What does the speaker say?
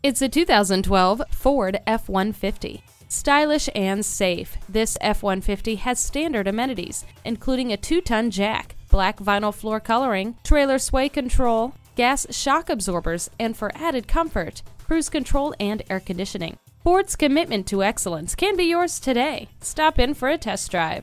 It's a 2012 Ford F-150. Stylish and safe, this F-150 has standard amenities, including a 2-ton jack, black vinyl floor coloring, trailer sway control, gas shock absorbers, and for added comfort, cruise control and air conditioning. Ford's commitment to excellence can be yours today. Stop in for a test drive.